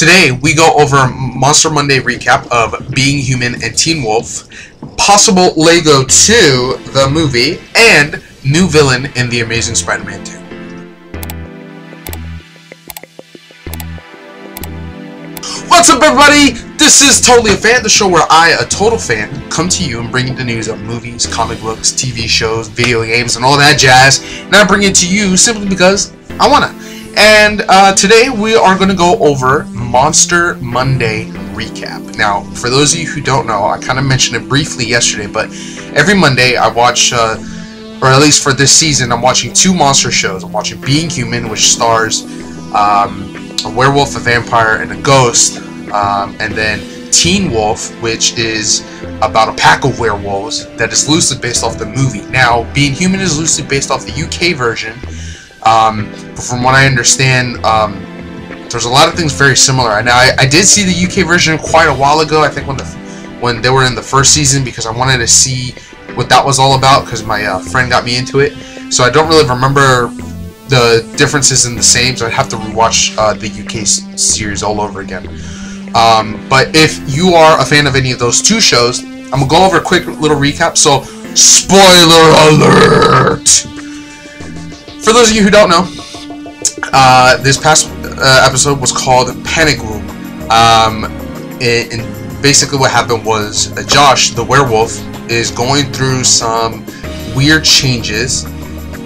Today, we go over Monster Monday recap of Being Human and Teen Wolf, possible Lego 2, the movie, and new villain in The Amazing Spider-Man 2. What's up, everybody? This is Totally a Fan, the show where I, a total fan, come to you and bring you the news of movies, comic books, TV shows, video games, and all that jazz. And I bring it to you simply because I wanna. And uh, today we are going to go over Monster Monday recap. Now, for those of you who don't know, I kind of mentioned it briefly yesterday, but every Monday I watch, uh, or at least for this season, I'm watching two monster shows. I'm watching Being Human, which stars um, a werewolf, a vampire, and a ghost, um, and then Teen Wolf, which is about a pack of werewolves that is loosely based off the movie. Now, Being Human is loosely based off the UK version. Um, but from what I understand, um, there's a lot of things very similar. Now, I, I did see the UK version quite a while ago. I think when the when they were in the first season because I wanted to see what that was all about because my uh, friend got me into it. So I don't really remember the differences in the same. So I'd have to rewatch uh, the UK series all over again. Um, but if you are a fan of any of those two shows, I'm gonna go over a quick little recap. So, spoiler alert! For those of you who don't know, uh, this past uh, episode was called Panic Room. Um, and, basically what happened was uh, Josh, the werewolf, is going through some weird changes.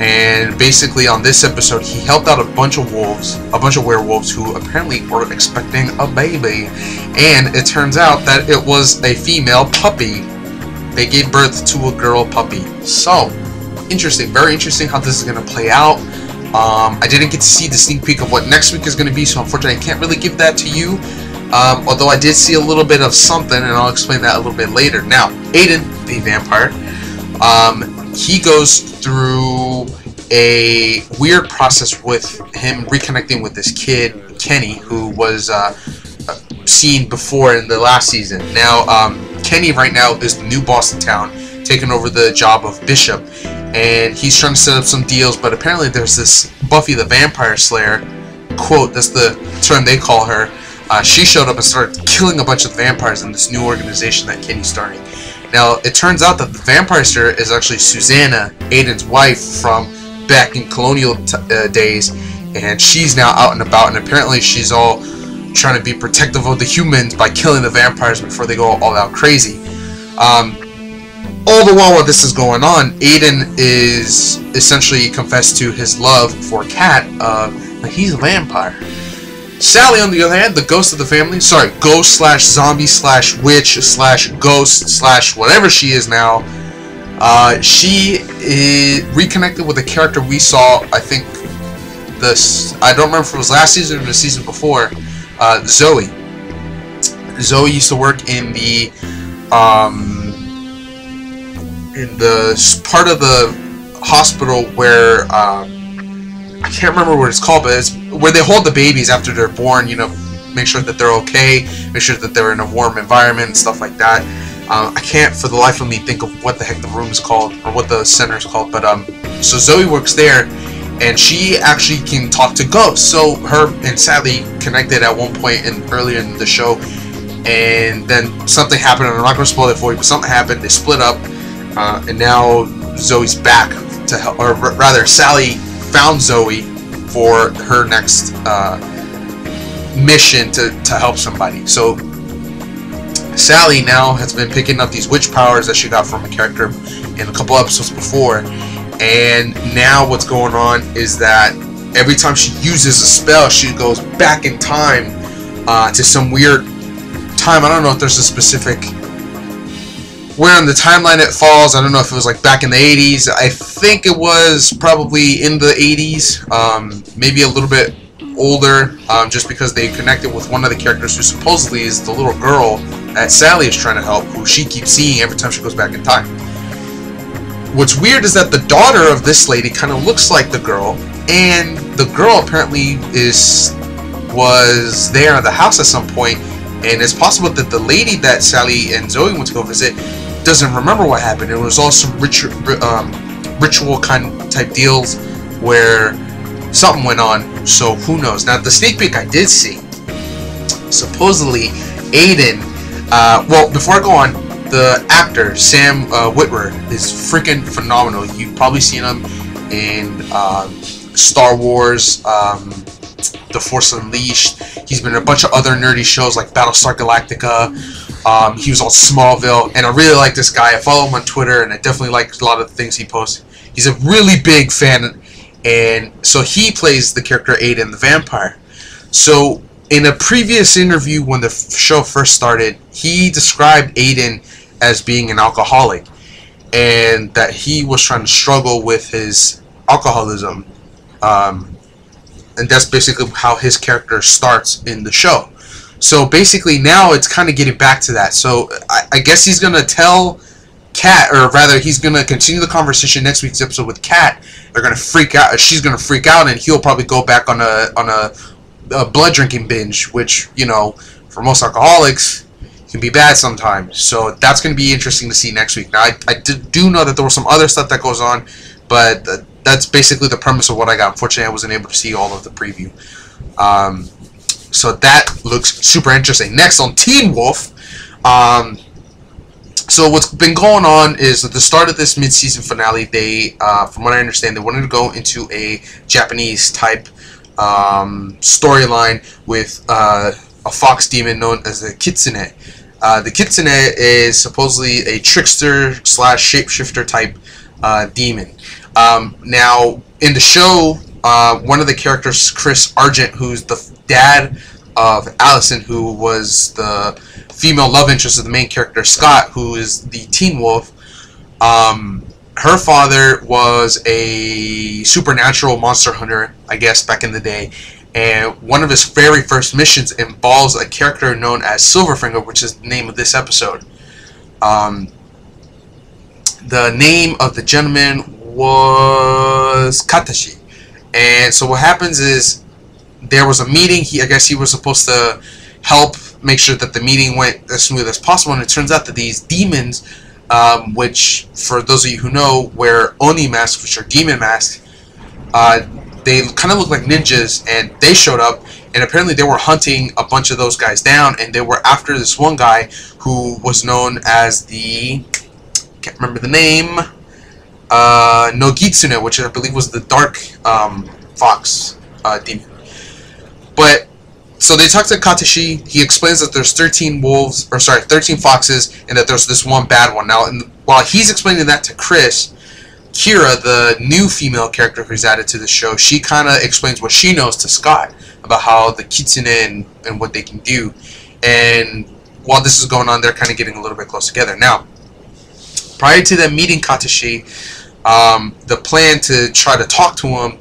And basically on this episode, he helped out a bunch of wolves, a bunch of werewolves who apparently were expecting a baby. And it turns out that it was a female puppy. They gave birth to a girl puppy. So, interesting, very interesting how this is going to play out. Um, I didn't get to see the sneak peek of what next week is going to be, so unfortunately I can't really give that to you. Um, although I did see a little bit of something, and I'll explain that a little bit later. Now, Aidan, the vampire, um, he goes through a weird process with him reconnecting with this kid, Kenny, who was uh, seen before in the last season. Now, um, Kenny right now is the new boss in town, taking over the job of Bishop, and he's trying to set up some deals, but apparently there's this Buffy the Vampire Slayer, quote, that's the term they call her, uh, she showed up and started killing a bunch of vampires in this new organization that Kenny's starting. Now, it turns out that the Vampire Slayer is actually Susanna, Aidan's wife from back in colonial uh, days, and she's now out and about, and apparently she's all trying to be protective of the humans by killing the vampires before they go all out crazy. Um, all the while while this is going on, Aidan is essentially confessed to his love for Kat. Uh, he's a vampire. Sally, on the other hand, the ghost of the family, sorry, ghost slash zombie slash witch slash ghost slash whatever she is now, uh, she is reconnected with a character we saw, I think, this, I don't remember if it was last season or the season before, uh, Zoe. Zoe used to work in the, um, in the part of the hospital where um, I can't remember what it's called, but it's where they hold the babies after they're born. You know, make sure that they're okay, make sure that they're in a warm environment and stuff like that. Um, I can't for the life of me think of what the heck the room is called or what the center is called, but um, so Zoe works there, and she actually can talk to ghosts. So her and Sally connected at one point in earlier in the show, and then something happened. And I'm not to spoil it for you, but something happened. They split up uh, and now Zoe's back to help, or rather, Sally found Zoe for her next uh, mission to, to help somebody. So Sally now has been picking up these witch powers that she got from a character in a couple episodes before, and now what's going on is that every time she uses a spell, she goes back in time uh, to some weird time. I don't know if there's a specific where on the timeline it falls. I don't know if it was like back in the 80s. I think it was probably in the 80s, um, maybe a little bit older, um, just because they connected with one of the characters who supposedly is the little girl that Sally is trying to help, who she keeps seeing every time she goes back in time. What's weird is that the daughter of this lady kind of looks like the girl, and the girl apparently is was there at the house at some point, and it's possible that the lady that Sally and Zoe went to go visit doesn't remember what happened. It was all some ritual, um, ritual kind type deals where something went on. So who knows? Now the sneak peek I did see. supposedly Aidan. Uh, well, before I go on, the actor Sam uh, Witwer is freaking phenomenal. You've probably seen him in um, Star Wars, um, The Force Unleashed. He's been in a bunch of other nerdy shows like Battlestar Galactica. Um, he was on Smallville, and I really like this guy. I follow him on Twitter, and I definitely like a lot of the things he posts. He's a really big fan, and so he plays the character Aidan the vampire. So in a previous interview when the show first started, he described Aidan as being an alcoholic and that he was trying to struggle with his alcoholism. Um, and that's basically how his character starts in the show. So basically, now it's kind of getting back to that. So I, I guess he's gonna tell Kat, or rather, he's gonna continue the conversation next week's episode with Kat. They're gonna freak out. Uh, she's gonna freak out, and he'll probably go back on a on a, a blood drinking binge, which you know, for most alcoholics, can be bad sometimes. So that's going to be interesting to see next week. Now, I, I do know that there was some other stuff that goes on, but uh, that's basically the premise of what I got. Unfortunately, I wasn't able to see all of the preview. Um, so that looks super interesting. Next on Teen Wolf, um, so what's been going on is at the start of this mid-season finale, they, uh, from what I understand, they wanted to go into a Japanese type um, storyline with uh, a fox demon known as the Kitsune. Uh, the Kitsune is supposedly a trickster slash shapeshifter type uh, demon. Um, now, in the show, uh, one of the characters, Chris Argent, who's the dad of Allison, who was the female love interest of the main character, Scott, who is the Teen Wolf, um, her father was a supernatural monster hunter, I guess, back in the day, and one of his very first missions involves a character known as Silverfinger, which is the name of this episode. Um, the name of the gentleman was Katashi. And so what happens is there was a meeting. He, I guess he was supposed to help make sure that the meeting went as smooth as possible. And it turns out that these demons, um, which for those of you who know, wear Oni masks, which are demon masks, uh, they kind of look like ninjas, and they showed up, and apparently they were hunting a bunch of those guys down, and they were after this one guy who was known as the can't remember the name, uh, Nogitsune, which I believe was the dark um, fox uh, demon. But so they talk to Katashi. He explains that there's 13 wolves, or sorry, 13 foxes, and that there's this one bad one. Now, while he's explaining that to Chris, Kira, the new female character who's added to the show, she kind of explains what she knows to Scott about how the kitsune and, and what they can do. And while this is going on, they're kind of getting a little bit close together. Now, prior to them meeting Katashi, um, the plan to try to talk to him,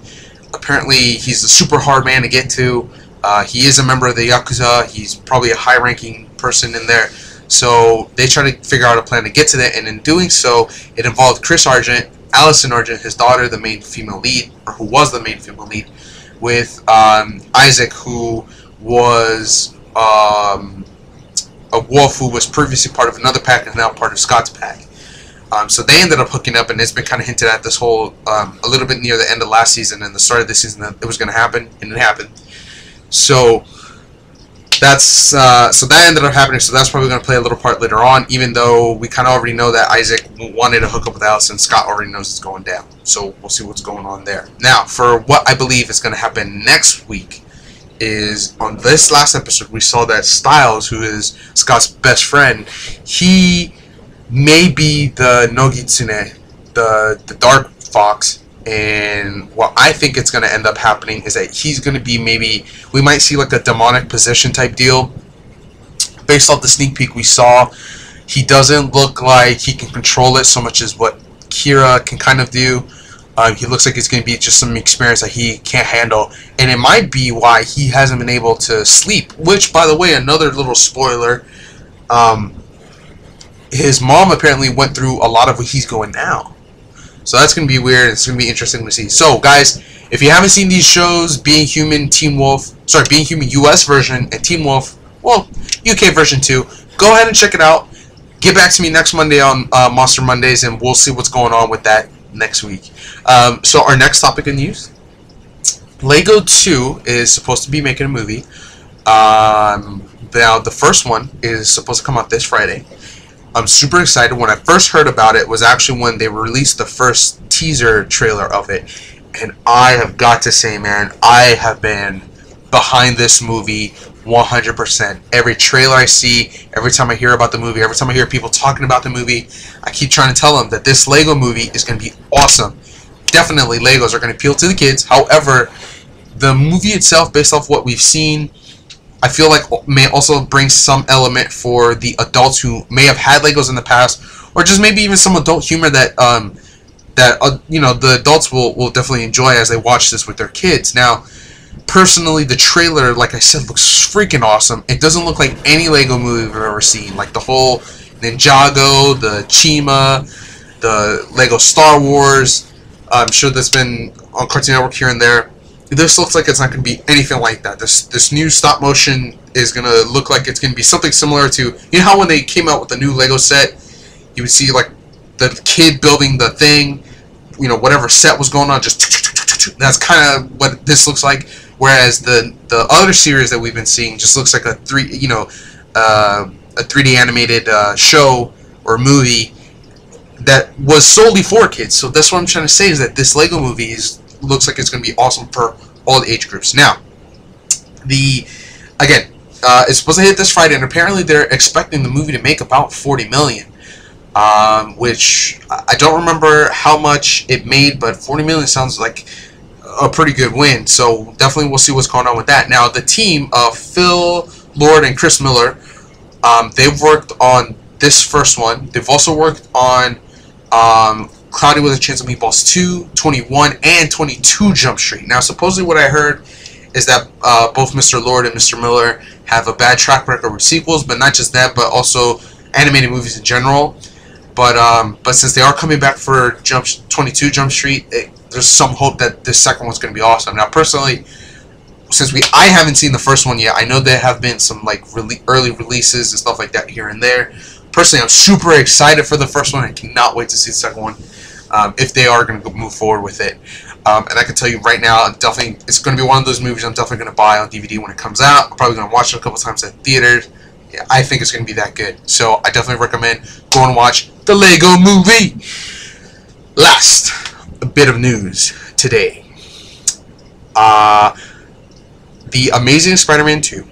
apparently he's a super hard man to get to. Uh, he is a member of the Yakuza. He's probably a high-ranking person in there. So they try to figure out a plan to get to that, and in doing so, it involved Chris Argent, Allison Argent, his daughter, the main female lead, or who was the main female lead, with um, Isaac, who was um, a wolf who was previously part of another pack and now part of Scott's pack. Um, so they ended up hooking up, and it's been kind of hinted at this whole um, a little bit near the end of last season and the start of this season that it was going to happen, and it happened. So that's uh, so that ended up happening. So that's probably going to play a little part later on. Even though we kind of already know that Isaac wanted to hook up with Allison, Scott already knows it's going down. So we'll see what's going on there. Now, for what I believe is going to happen next week, is on this last episode we saw that Stiles, who is Scott's best friend, he may be the Nogitsune, the the Dark Fox, and what I think it's going to end up happening is that he's going to be maybe we might see like a demonic possession type deal. Based off the sneak peek we saw he doesn't look like he can control it so much as what Kira can kind of do. Um, he looks like it's going to be just some experience that he can't handle. And it might be why he hasn't been able to sleep which by the way another little spoiler um, his mom apparently went through a lot of what he's going now so that's going to be weird. It's going to be interesting to see. So, guys, if you haven't seen these shows, Being Human, Teen Wolf, sorry, Being Human US version, and Teen Wolf, well, UK version too, go ahead and check it out. Get back to me next Monday on uh, Monster Mondays, and we'll see what's going on with that next week. Um, so, our next topic of news Lego 2 is supposed to be making a movie. Um, now the first one is supposed to come out this Friday. I'm super excited. When I first heard about it was actually when they released the first teaser trailer of it, and I have got to say, man, I have been behind this movie 100%. Every trailer I see, every time I hear about the movie, every time I hear people talking about the movie, I keep trying to tell them that this Lego movie is going to be awesome. Definitely, Legos are going to appeal to the kids. However, the movie itself, based off what we've seen, I feel like may also bring some element for the adults who may have had Legos in the past, or just maybe even some adult humor that um, that uh, you know the adults will will definitely enjoy as they watch this with their kids. Now, personally, the trailer, like I said, looks freaking awesome. It doesn't look like any Lego movie I've ever seen. Like the whole Ninjago, the Chima, the Lego Star Wars. I'm sure that's been on Cartoon Network here and there this looks like it's not going to be anything like that. This this new stop motion is going to look like it's going to be something similar to you know how when they came out with the new Lego set, you would see like the kid building the thing, you know whatever set was going on, just that's kind of what this looks like. Whereas the the other series that we've been seeing just looks like a three you know uh, a 3D animated uh, show or movie that was solely for kids. So that's what I'm trying to say is that this Lego movie is looks like it's going to be awesome for all age groups. Now, the again, uh, it's supposed to hit this Friday, and apparently they're expecting the movie to make about 40 million. Um, which I don't remember how much it made, but 40 million sounds like a pretty good win. So definitely we'll see what's going on with that. Now the team of Phil Lord and Chris Miller, um, they've worked on this first one. They've also worked on um, Cloudy with a Chance of Meatballs 2, 21, and 22 Jump Street. Now, supposedly what I heard is that uh, both Mr. Lord and Mr. Miller have a bad track record with sequels, but not just that, but also animated movies in general. But um, but since they are coming back for Jump 22 Jump Street, it, there's some hope that this second one's going to be awesome. Now, personally, since we I haven't seen the first one yet, I know there have been some like really early releases and stuff like that here and there. Personally, I'm super excited for the first one. I cannot wait to see the second one um, if they are going to move forward with it. Um, and I can tell you right now, I'm definitely it's going to be one of those movies I'm definitely going to buy on DVD when it comes out. I'm probably going to watch it a couple times at theaters. Yeah, I think it's going to be that good. So I definitely recommend going and watch the Lego Movie. Last, a bit of news today. Uh, the Amazing Spider-Man 2,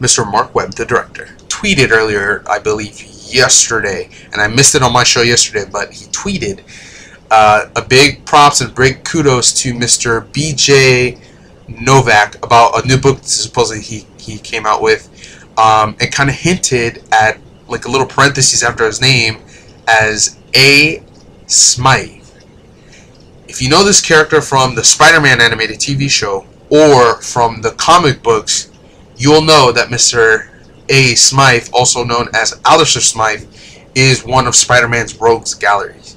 Mr. Mark Webb, the director, tweeted earlier, I believe yesterday, and I missed it on my show yesterday, but he tweeted uh, a big props and big kudos to Mr. B.J. Novak about a new book supposedly he, he came out with, um, and kind of hinted at like a little parenthesis after his name as A. Smythe. If you know this character from the Spider-Man animated TV show or from the comic books, you'll know that Mr. A. Smythe, also known as Alistair Smythe, is one of Spider-Man's rogues galleries.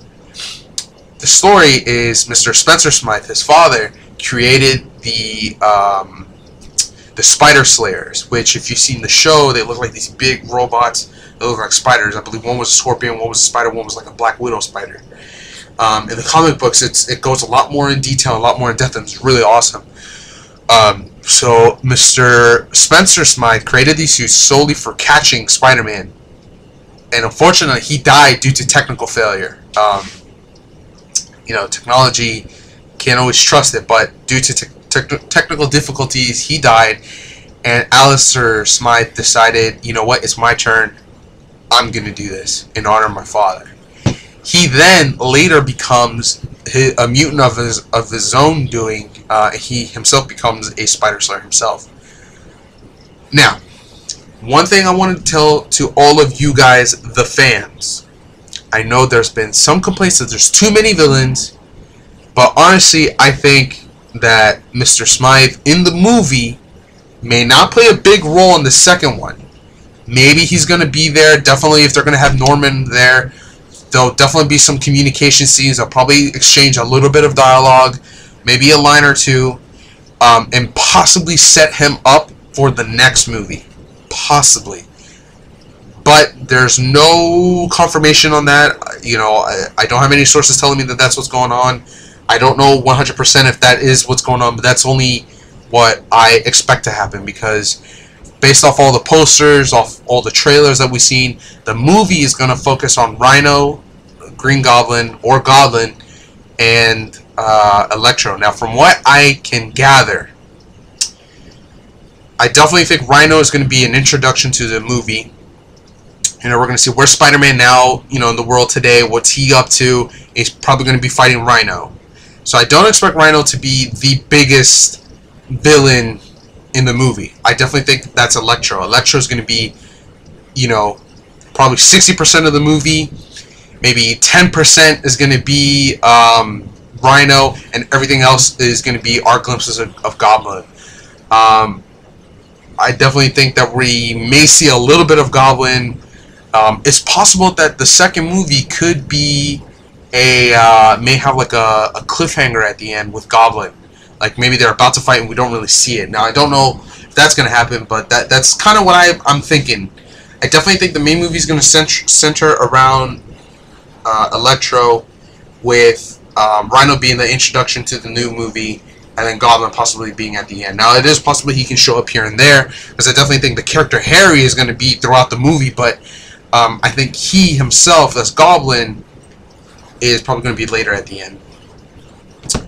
The story is Mr. Spencer Smythe, his father, created the um, the Spider Slayers, which, if you've seen the show, they look like these big robots. They look like spiders. I believe one was a scorpion, one was a spider, one was like a black widow spider. Um, in the comic books, it's it goes a lot more in detail, a lot more in depth, and it's really awesome. Um, so Mr. Spencer Smythe created these suits solely for catching Spider-Man, and unfortunately, he died due to technical failure. Um, you know, technology can't always trust it, but due to te te technical difficulties, he died. And Alistair Smythe decided, you know what, it's my turn. I'm going to do this in honor of my father. He then later becomes a mutant of his of his own doing uh, he himself becomes a Spider Slayer himself. Now, one thing I want to tell to all of you guys, the fans, I know there's been some complaints that there's too many villains, but honestly, I think that Mr. Smythe in the movie may not play a big role in the second one. Maybe he's going to be there. Definitely, if they're going to have Norman there, there'll definitely be some communication scenes. They'll probably exchange a little bit of dialogue maybe a line or two, um, and possibly set him up for the next movie. Possibly. But there's no confirmation on that. You know, I, I don't have any sources telling me that that's what's going on. I don't know 100% if that is what's going on, but that's only what I expect to happen because based off all the posters, off all the trailers that we've seen, the movie is going to focus on Rhino, Green Goblin, or Goblin, and uh, Electro. Now, from what I can gather, I definitely think Rhino is going to be an introduction to the movie. You know, we're going to see where Spider-Man now, you know, in the world today, what's he up to. He's probably going to be fighting Rhino. So I don't expect Rhino to be the biggest villain in the movie. I definitely think that's Electro. Electro is going to be, you know, probably 60% of the movie. Maybe 10% is going to be um, Rhino, and everything else is going to be our glimpses of, of Goblin. Um, I definitely think that we may see a little bit of Goblin. Um, it's possible that the second movie could be a uh, may have like a, a cliffhanger at the end with Goblin. Like maybe they're about to fight and we don't really see it. Now I don't know if that's gonna happen, but that that's kind of what I I'm thinking. I definitely think the main movie is gonna center center around uh, Electro, with um, Rhino being the introduction to the new movie, and then Goblin possibly being at the end. Now it is possible he can show up here and there, because I definitely think the character Harry is going to be throughout the movie, but um, I think he himself as Goblin is probably going to be later at the end.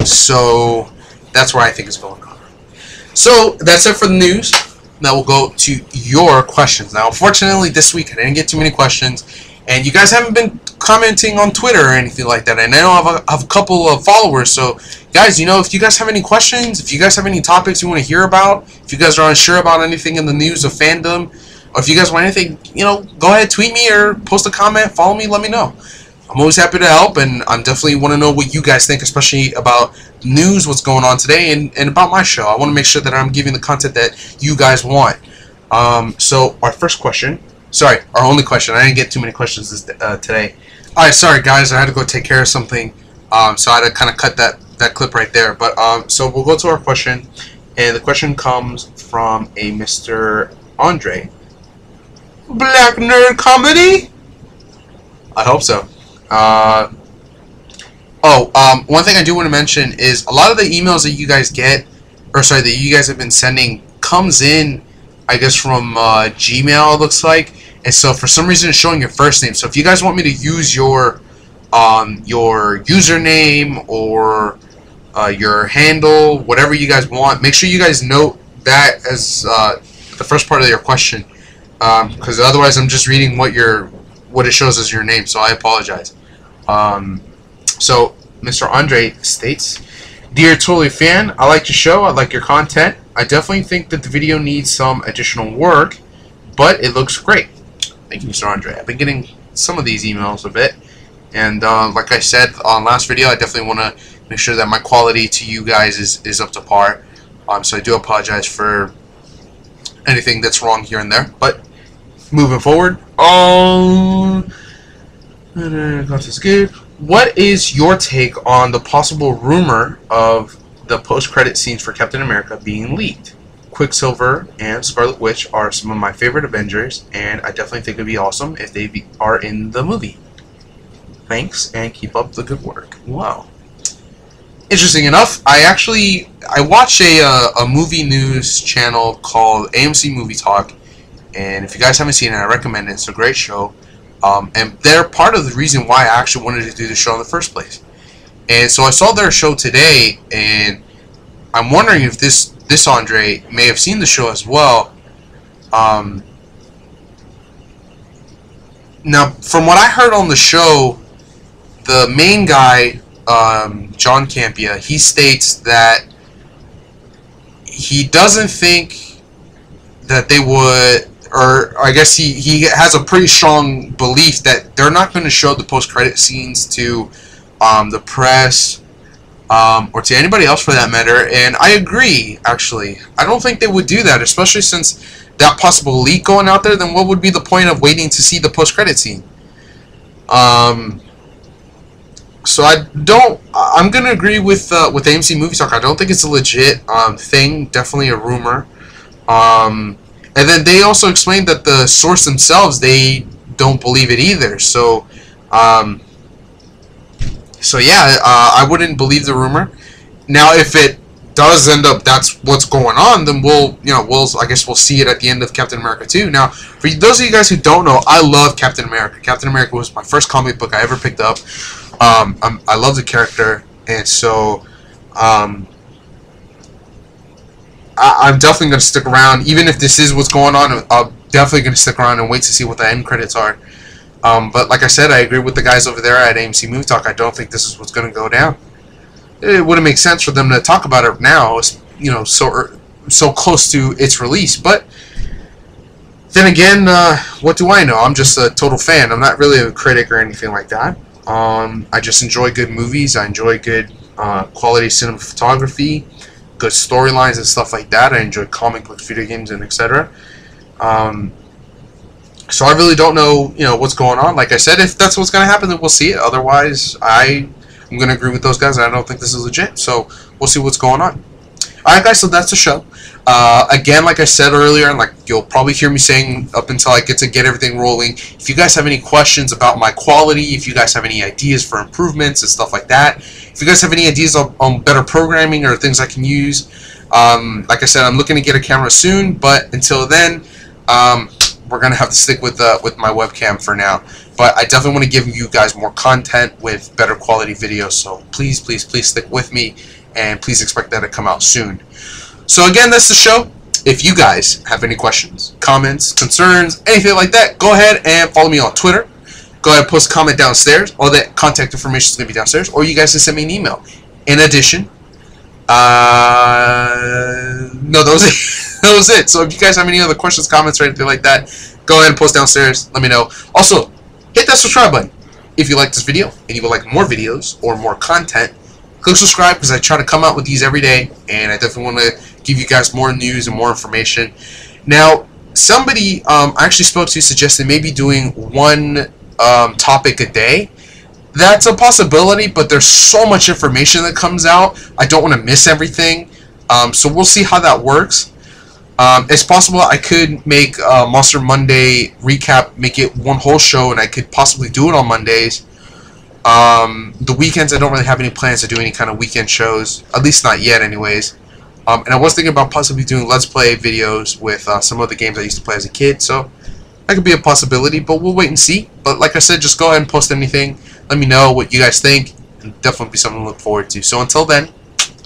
So that's where I think is going on. So that's it for the news. Now we'll go to your questions. Now, unfortunately, this week I didn't get too many questions, and you guys haven't been commenting on Twitter or anything like that. And I know I have a, have a couple of followers, so guys, you know, if you guys have any questions, if you guys have any topics you want to hear about, if you guys are unsure about anything in the news of fandom, or if you guys want anything, you know, go ahead, tweet me or post a comment, follow me, let me know. I'm always happy to help, and I'm definitely want to know what you guys think, especially about news, what's going on today, and, and about my show. I want to make sure that I'm giving the content that you guys want. Um, so, our first question, sorry, our only question, I didn't get too many questions this, uh, today. Alright, sorry guys, I had to go take care of something, um, so I had to kind of cut that, that clip right there. But, um, so we'll go to our question, and the question comes from a Mr. Andre. Black Nerd Comedy? I hope so. Uh, oh, um, one thing I do want to mention is a lot of the emails that you guys get, or sorry, that you guys have been sending, comes in, I guess, from uh, Gmail, looks like. And so for some reason it's showing your first name. So if you guys want me to use your um, your username or uh, your handle, whatever you guys want, make sure you guys note that as uh, the first part of your question. Because um, otherwise I'm just reading what your what it shows as your name, so I apologize. Um, so Mr. Andre states, Dear Totally Fan, I like your show, I like your content. I definitely think that the video needs some additional work, but it looks great. Thank you, Mr. Andre. I've been getting some of these emails a bit, and uh, like I said on last video, I definitely want to make sure that my quality to you guys is, is up to par. Um, so I do apologize for anything that's wrong here and there, but moving forward, um, what is your take on the possible rumor of the post-credit scenes for Captain America being leaked? Quicksilver and Scarlet Witch are some of my favorite Avengers, and I definitely think it'd be awesome if they be, are in the movie. Thanks, and keep up the good work. Wow. Interesting enough, I actually I watch a uh, a movie news channel called AMC Movie Talk, and if you guys haven't seen it, I recommend it. It's a great show, um, and they're part of the reason why I actually wanted to do the show in the first place. And so I saw their show today, and I'm wondering if this this Andre may have seen the show as well. Um, now, from what I heard on the show, the main guy, um, John Campea, he states that he doesn't think that they would, or I guess he, he has a pretty strong belief that they're not going to show the post-credit scenes to um, the press um, or to anybody else for that matter. And I agree, actually. I don't think they would do that, especially since that possible leak going out there. Then what would be the point of waiting to see the post-credit scene? Um, so I don't. I'm gonna agree with uh, with AMC Movie Talk. I don't think it's a legit um, thing. Definitely a rumor. Um, and then they also explained that the source themselves they don't believe it either. So. Um, so yeah, uh, I wouldn't believe the rumor. Now, if it does end up that's what's going on, then we'll you know we'll I guess we'll see it at the end of Captain America 2. Now, for those of you guys who don't know, I love Captain America. Captain America was my first comic book I ever picked up. Um, i love the character, and so um, I, am definitely going to stick around, even if this is what's going on. I'm definitely going to stick around and wait to see what the end credits are. Um, but like I said, I agree with the guys over there at AMC Movie Talk. I don't think this is what's going to go down. It wouldn't make sense for them to talk about it now, you know, so so close to its release. But then again, uh, what do I know? I'm just a total fan. I'm not really a critic or anything like that. Um, I just enjoy good movies. I enjoy good uh, quality cinematography, good storylines and stuff like that. I enjoy comic books, video games, and etc. Um, so I really don't know, you know, what's going on. Like I said, if that's what's going to happen, then we'll see it. Otherwise, I am going to agree with those guys, and I don't think this is legit. So we'll see what's going on. Alright guys, so that's the show. Uh, again, like I said earlier, and like you'll probably hear me saying up until I get to get everything rolling, if you guys have any questions about my quality, if you guys have any ideas for improvements and stuff like that, if you guys have any ideas on, on better programming or things I can use, um, like I said, I'm looking to get a camera soon, but until then, um, we're gonna have to stick with uh, with my webcam for now. But I definitely want to give you guys more content with better quality videos. So please, please, please stick with me and please expect that to come out soon. So again, that's the show. If you guys have any questions, comments, concerns, anything like that, go ahead and follow me on Twitter. Go ahead and post a comment downstairs. All that contact information is to be downstairs. Or you guys can send me an email. In addition, uh, no, it. that was it. So if you guys have any other questions, comments, or anything like that, go ahead and post downstairs. Let me know. Also, hit that subscribe button. If you like this video and you would like more videos or more content, click subscribe because I try to come out with these every day and I definitely want to give you guys more news and more information. Now, somebody um, I actually spoke to suggested maybe doing one um, topic a day. That's a possibility, but there's so much information that comes out. I don't want to miss everything. Um, so we'll see how that works. Um, it's possible I could make uh, Monster Monday recap, make it one whole show, and I could possibly do it on Mondays. Um, the weekends, I don't really have any plans to do any kind of weekend shows, at least not yet, anyways. Um, and I was thinking about possibly doing Let's Play videos with uh, some of the games I used to play as a kid, so that could be a possibility, but we'll wait and see. But like I said, just go ahead and post anything. Let me know what you guys think, and definitely be something to look forward to. So until then,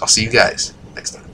I'll see you guys next time.